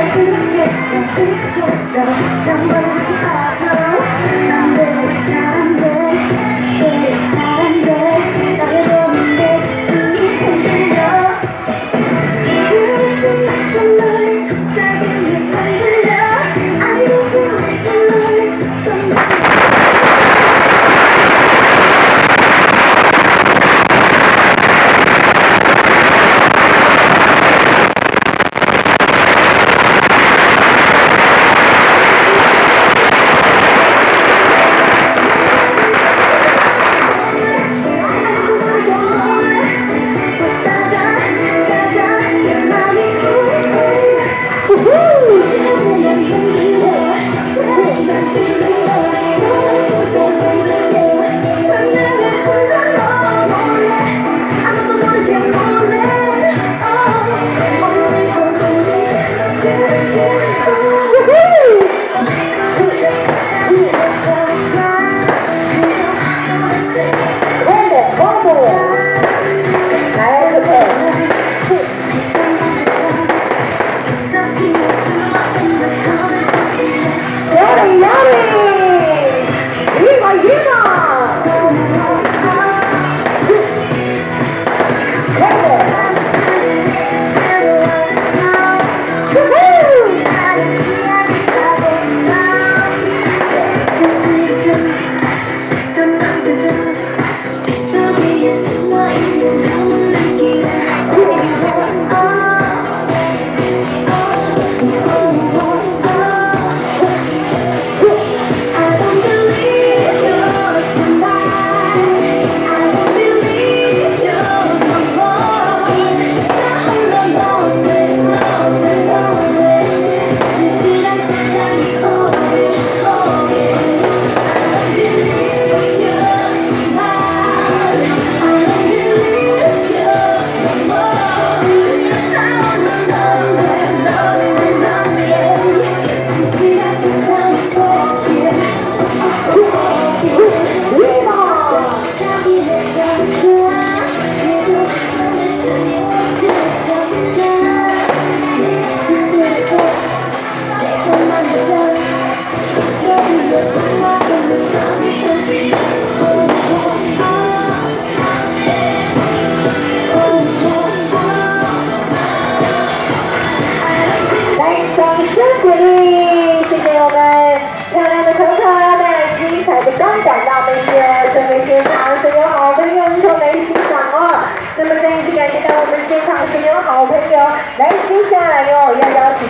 날 숨겼어 숨겼어 정말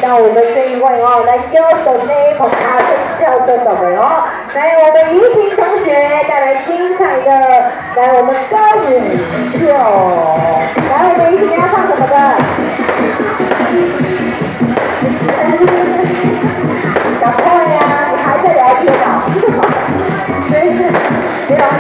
到我们这一位哦，来给手们一捧花尖叫的宝贝哦，来我们依萍同学带来精彩的，来我们歌舞秀，来我们依萍要唱什么歌？小快呀啊，你还在聊天呢？真是，别老是。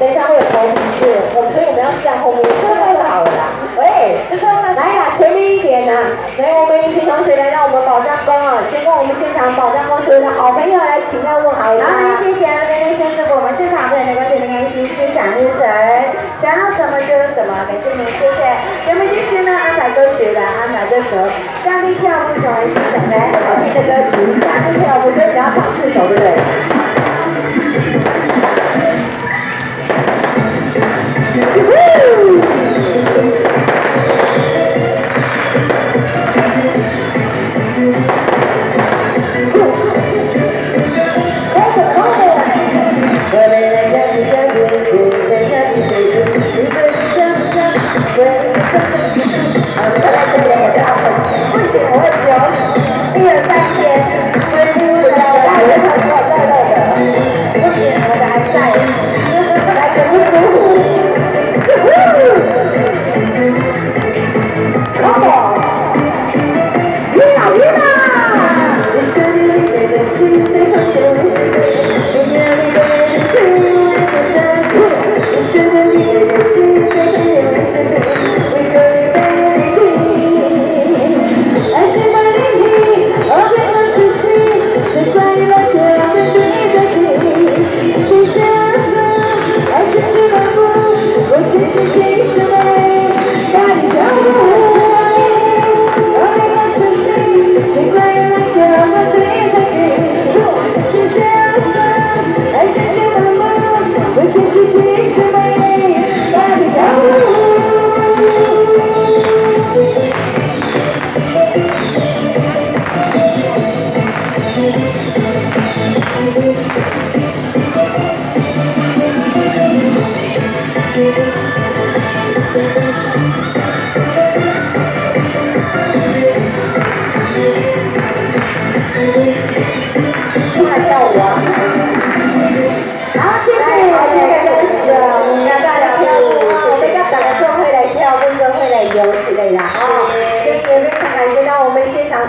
等一下会有头皮屑，我所以我们要站后面，这样就好了啦。喂，来呀，前面一点呐！来，我们一批同学来到我们宝藏宫啊，先跟我们现场宝藏宫所有的好朋友来请他问好一下。好，谢谢啊，今天先祝福我们现场所有的观众的开心，心想事成，想要什么就有什么，感谢您，谢谢。节目继续呢，安排歌曲来安排这首降低跳舞小欣赏的好听的歌曲，降低跳舞，所以你要唱四首，对不对？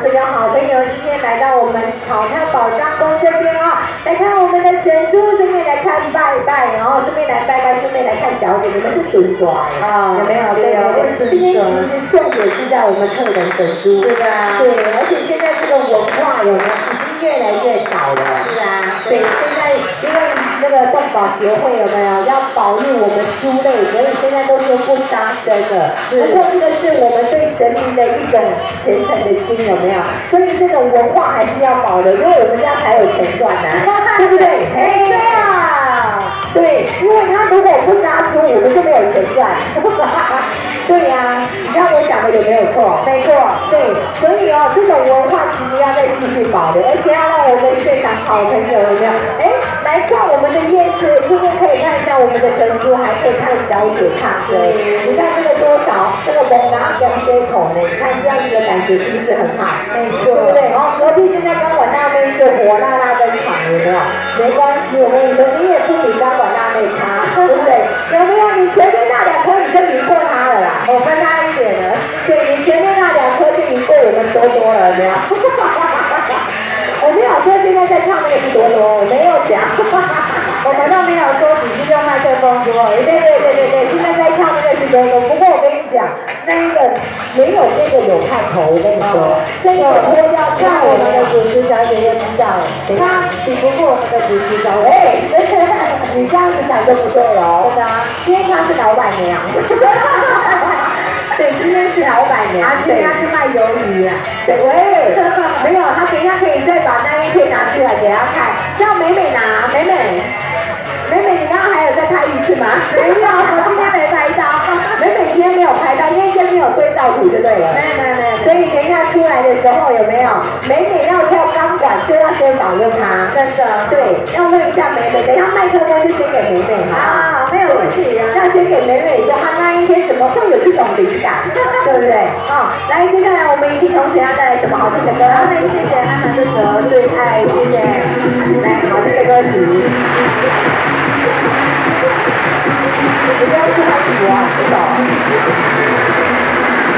大家好朋友今天来到我们草票宝藏宫这边啊来看我们的神珠这边来看拜拜然后这边来拜拜这边来看小姐你们是属于谁啊有没有？对啊今天其实重点是在我们特等神珠是的。对而且现在这个文化有没有已经越来越少了。是啊对现在因为那个动保协会有没有要保护我们猪类？所以现在都说不杀生了。不过这个是我们对神明的一种虔诚的心，有没有？所以这种文化还是要保留，因为我们家才有钱赚呢，对不对？没错。对，因为他如果不杀猪，我们就没有钱赚。哈哈哈哈。对呀，你看我讲的有没有错？没错。对，所以哦，这种文化其实要再继续保留，而且要让我们现场好朋友有没有？哎。来看我们的夜市，是不是可以看一下我们的神珠，还可以看小姐唱歌？你看这个多少，这个门拿两接口呢？你看这样子的感觉是不是很好？没错，对不对？哦，隔壁现在钢管大妹是火辣辣登场，有没有？没关系，我跟你说，你也不比钢管大妹差，对不对？有没有？你前面那两颗你就赢过他了啦，我分他一点呢。对，你前面那两颗就赢过我们多多了，有没有？我没有讲，我们都没有说只是用麦克风说？对对对对对，现在在唱的是歌多。不过我跟你讲，那一个没有这个有看头，我跟你说，这个脱掉，像我们的主持小姐姐知道，她比不过我们的主持小薇。你这样子讲就不对了，是啊，今天她是老板娘。对，今天是老板娘，他今天是卖鱿鱼的。对，喂，没有，他等一下可以再把那一片拿出来给他看，叫美美拿，美美，美美，你刚刚还有再拍一次吗？没有，我今天没拍到，美美今天没有拍到，因为今天没有对照图，对不对？没有没有没有，所以等一下出来的时候有没有美美要？就要先保佑他。真的，对，要问一下美美，等下麦克风就先给美美哈。啊，没有问题。啊。要先给美美说，她那一天怎么会有这种灵感，对不对？啊、哦，来，接下来我们一定同学要带来什么好听的歌？啊，谢谢。安南的蛇最爱，谢谢。来，好听的歌曲。不要听他曲啊，不懂。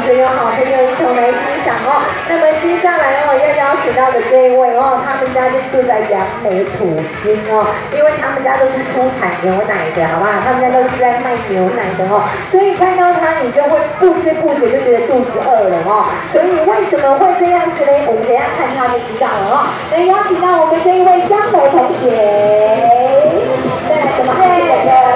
所有好朋友一同来欣赏哦。那么接下来哦，要邀请到的这一位哦，他们家就住在杨梅土星哦，因为他们家都是出产牛奶的，好不好？他们家都是在卖牛奶的哦，所以看到他，你就会不知不觉就觉得肚子饿了哦。所以为什么会这样子呢？我们等下看他就知道了哦。来邀请到我们这一位江某同学，对，什么？对，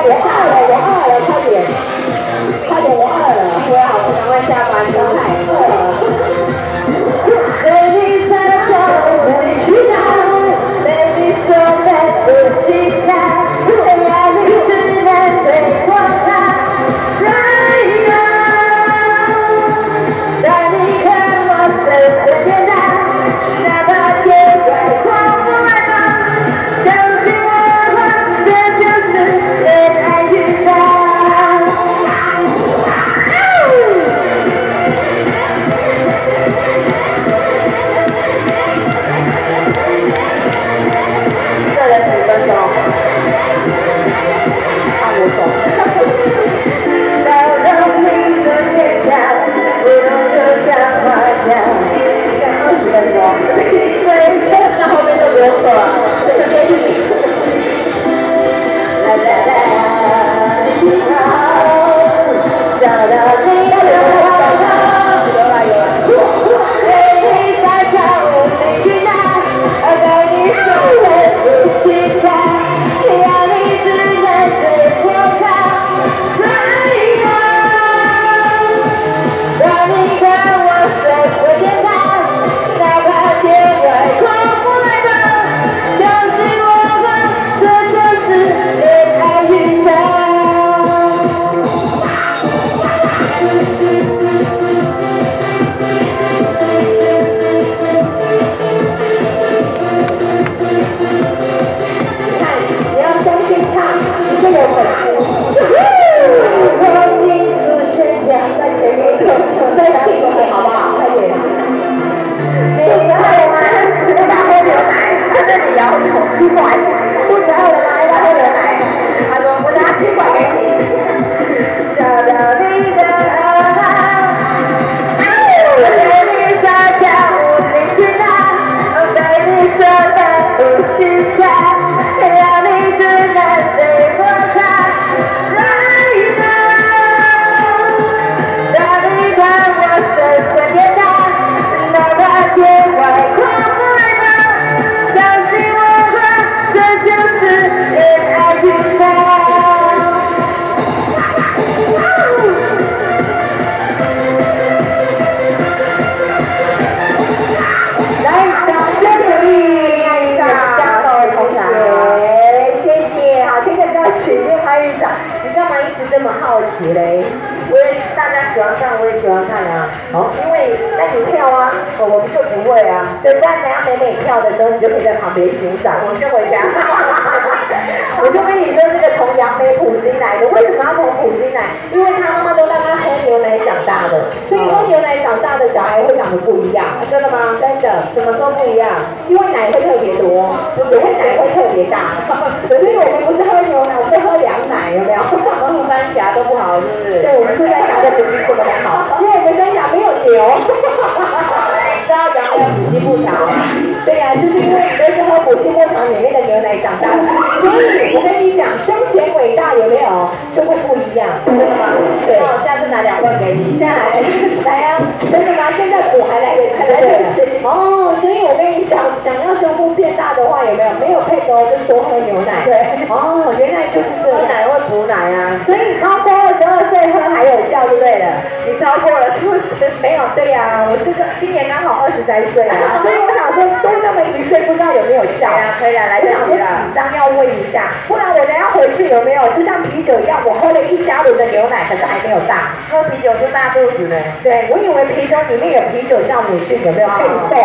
你就可以在旁边欣赏。我先回家。我就跟你说，这个从杨梅普西来的，为什么要从普西来？因为他妈妈都让他喝牛奶长大的，所以喝牛奶长大的小孩会长得不一样，真的吗？真的。什么时候不一样？因为奶会特别多，不是，会长得会特别大。可是我们不是喝牛奶，我们喝凉奶，有没有？住三峡都不好，是不是？对，我们住三峡都比吃什么还好，因为我们三峡没有牛。知道杨梅埔新不长吗？对呀，就是因为你都是喝补西牧场里面的牛奶长大的，所以我跟你讲，生前伟大有没有就会不一样，真的吗？对，那我下次拿两罐给你，现在来来啊，真的吗？现在补还来得及，来得及哦，所以我跟你讲，想要胸部变大的话，有没有？没有配多，就多喝牛奶。对，哦，原来就是这样。奶会补奶啊，所以超过二十二岁喝还有效，就对了。你超过了是不是？没有，对呀，我是今年刚好二十三岁啊，所以我想说多那么一岁，不知道有没有效。可以啊，来，我想说紧张要问一下，不然我等下回去有没有就像啤酒一样，我喝了一加仑的牛奶，可是还没有大。喝啤酒是大肚子的。对，我以为啤酒里面有啤酒酵母菌，有没有变瘦？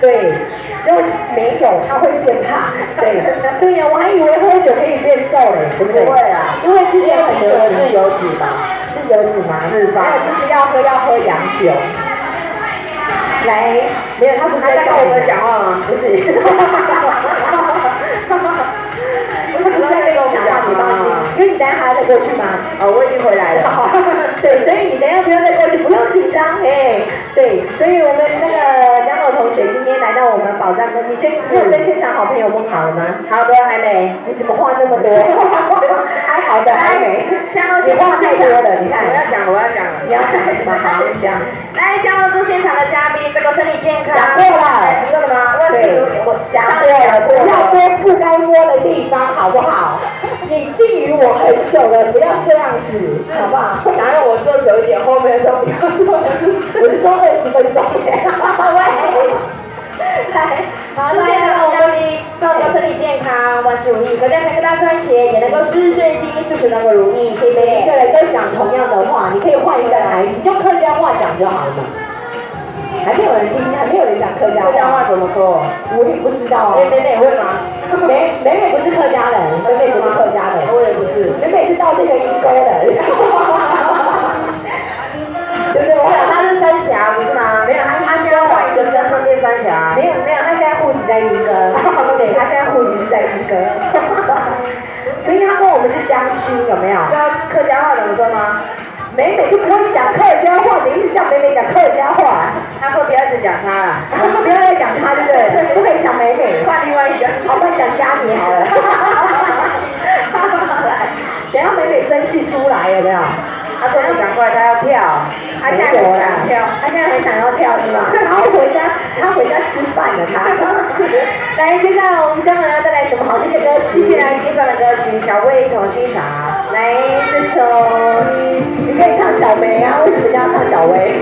对，就没有，它会变胖。对，对呀，我还以为喝酒可以变瘦嘞，对不对？啊，因为之前很多是油脂吧？是油脂吗？是吧。还有就是要喝要喝洋酒。来，没有，他不是在跟我们讲话吗？不是。哦，我已经回来了。对，所以你等下不要再过去，不用紧张，哎，对，所以我们那个江某同学今天来到我们宝藏宫，你先是跟现场好朋友问好了吗？好的，还没。你怎么话那么多？还好的，还没。江某，你话太多了，你看。我要讲，我要讲。你要讲什么？好，你讲。来，江某祝现场的嘉宾，这个身体健康。讲过了，真的吗？对，我讲过了，不要摸不该摸的地方，好不好？你觊觎我很久了，不要这样子，好不好？哪有我坐久一点，后面都不要坐了。我是说二十分钟。喂，来，好，祝现场的嘉宾，报个身体健康，万事如意，阖家财，阖大赚钱，也能够事事顺心，事事能够如意。谢谢。每个人都讲同样的话，你可以换一个台语，用客家话讲就好了嘛。还没有人听，还没有人讲客家话。客家话怎么说？我也不知道啊。美美会吗？美美美不是客家人，美美不是客家人，我也不是。美美是到这个一沟的。所以他跟我们是相亲，有没有？知道客家话怎么说吗？美美就不会讲客家话，你一直叫美美讲客家话。他说不要一直讲他了，不要再讲他，对不对？不可以讲美美，换另外一个，好，不然讲佳妮好了。等下美美生气出来有没有？他说你赶快，他要跳，他现在很想跳，他现在很想要跳是吧？然后回家，他回家吃饭了他。来，接下来我们将来要带来什么好听的歌曲？接下来欣赏的歌曲，小薇一同欣赏。来，这首你可以唱小薇啊，为什么要唱小薇？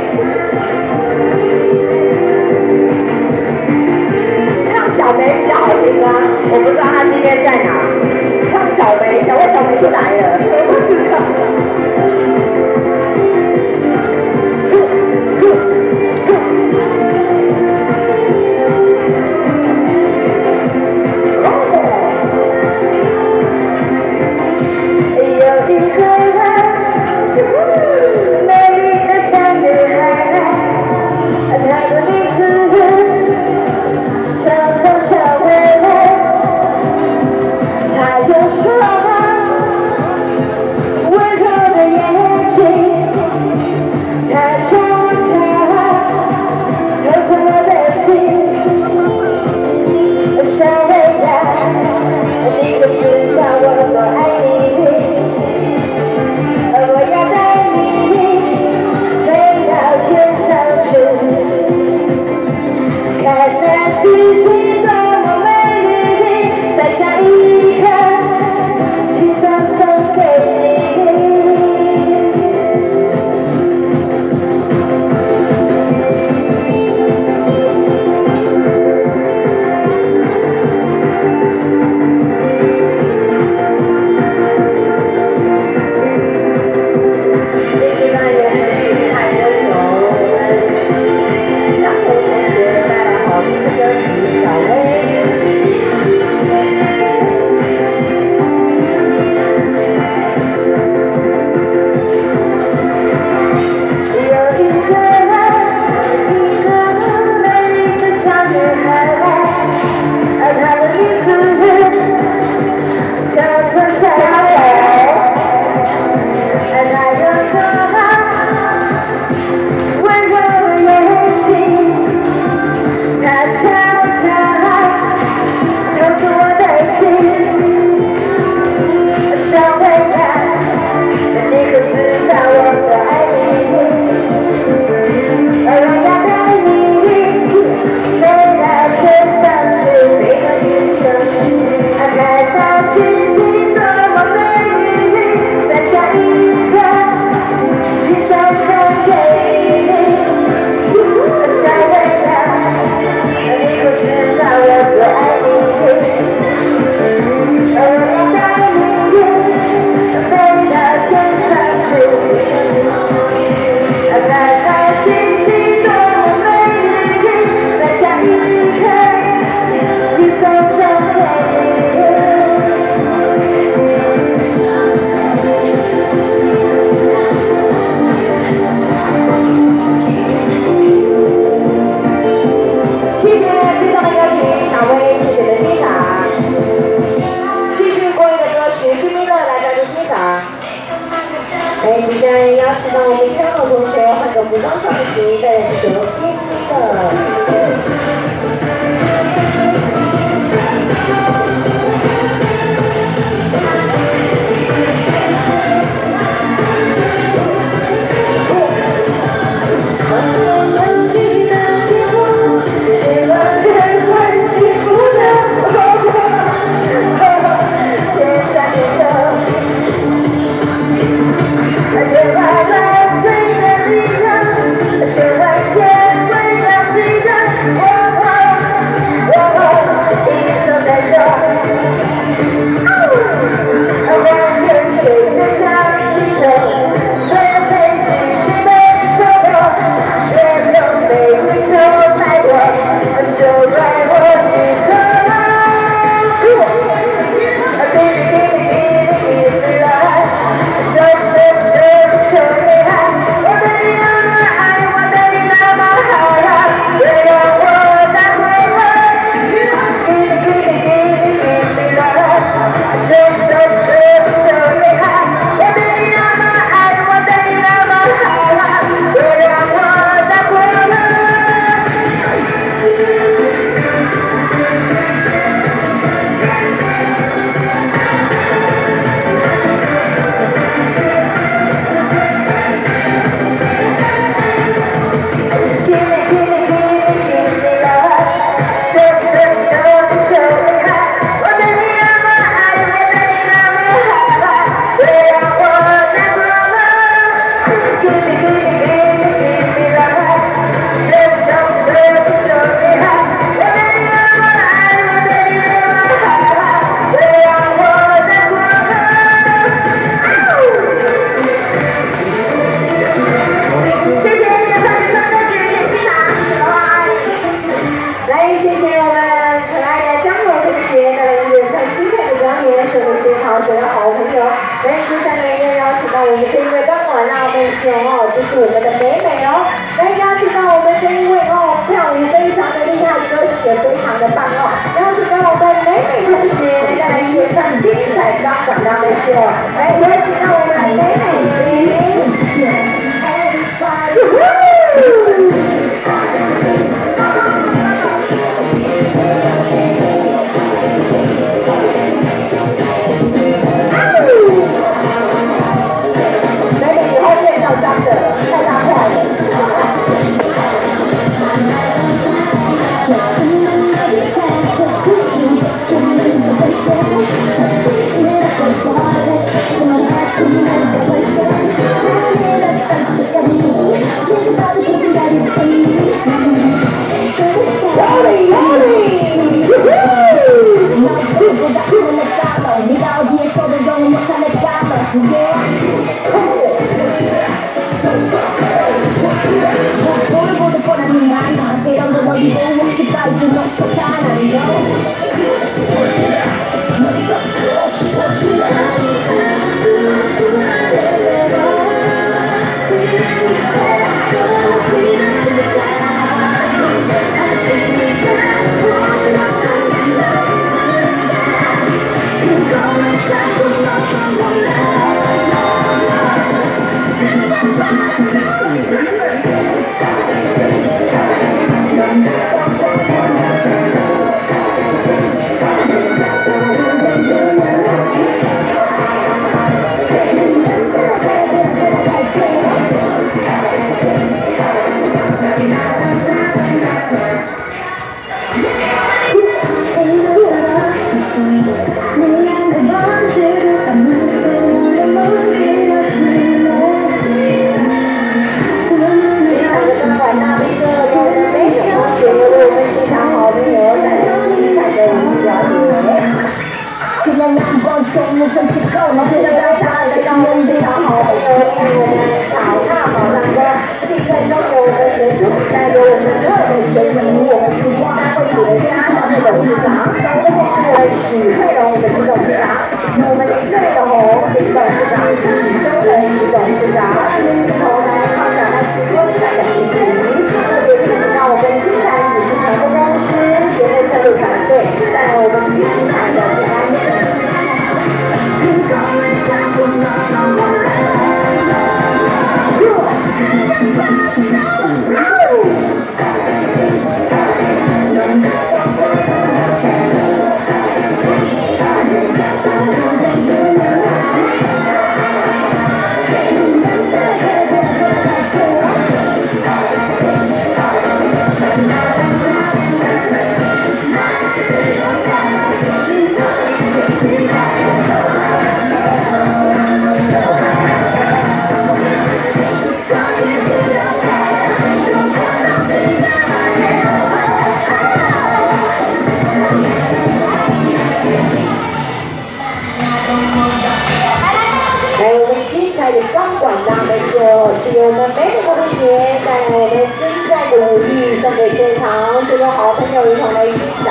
来我们精彩的钢管大们动作是由我们北美的同学带来我们精湛的舞艺带给现场所有好朋友一同来欣赏。